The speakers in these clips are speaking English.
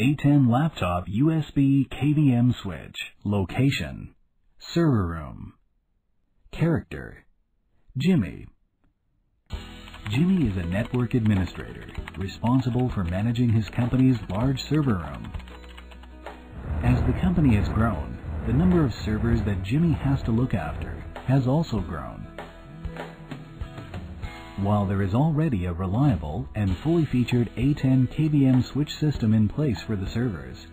ATEN laptop USB KVM switch. Location. Server room. Character. Jimmy. Jimmy is a network administrator responsible for managing his company's large server room. As the company has grown, the number of servers that Jimmy has to look after has also grown. While there is already a reliable and fully featured ATEN KVM switch system in place for the servers,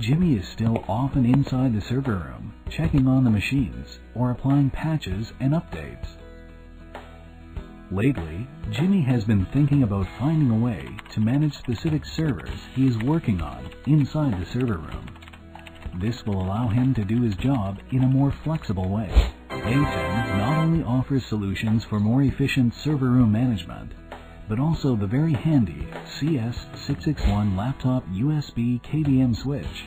Jimmy is still often inside the server room, checking on the machines or applying patches and updates. Lately, Jimmy has been thinking about finding a way to manage specific servers he is working on inside the server room. This will allow him to do his job in a more flexible way. ATEN not only offers solutions for more efficient server room management, but also the very handy CS661 laptop USB KVM switch.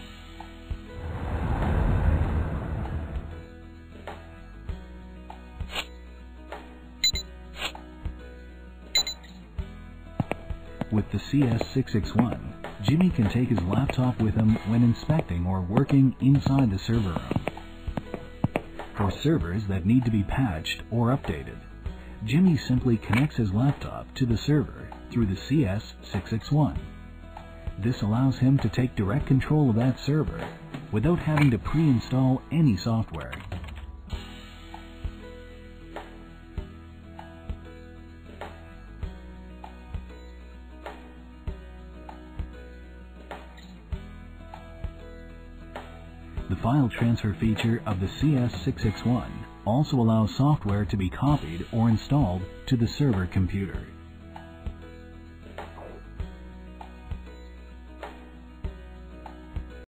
With the CS661, Jimmy can take his laptop with him when inspecting or working inside the server room. For servers that need to be patched or updated, Jimmy simply connects his laptop to the server through the CS661. This allows him to take direct control of that server without having to pre-install any software. The file transfer feature of the CS661 also allows software to be copied or installed to the server computer.